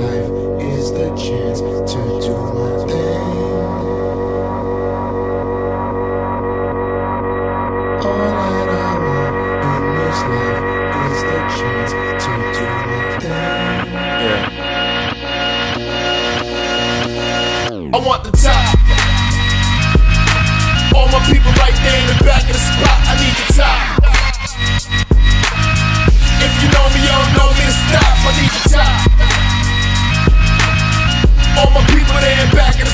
life is the chance to do my thing. All that I want in this life is the chance to do my thing. Yeah. I want the top. All my people right there in the back all my people, they ain't back.